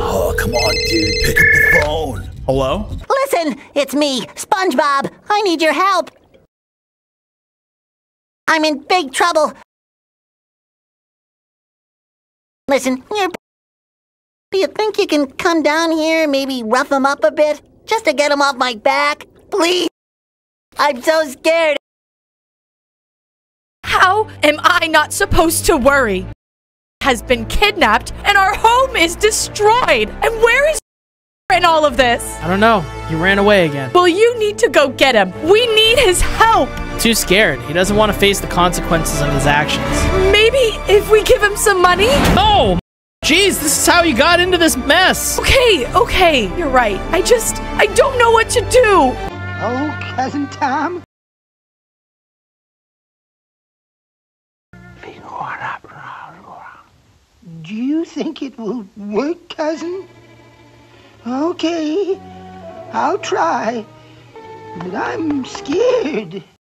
oh, come on, dude. Pick up the phone. Hello? Listen, it's me, SpongeBob. I need your help. I'm in big trouble. Listen, you do you think you can come down here, maybe rough him up a bit, just to get him off my back? Please. I'm so scared. How am I not supposed to worry? Has been kidnapped and our home is destroyed. And where is in all of this? I don't know. He ran away again. Well, you need to go get him. We need his help. Too scared. He doesn't want to face the consequences of his actions. Maybe if we give him some money? Oh, jeez, this is how you got into this mess. Okay, okay, you're right. I just, I don't know what to do. Oh, Cousin Tom. Do you think it will work, cousin? Okay, I'll try. But I'm scared.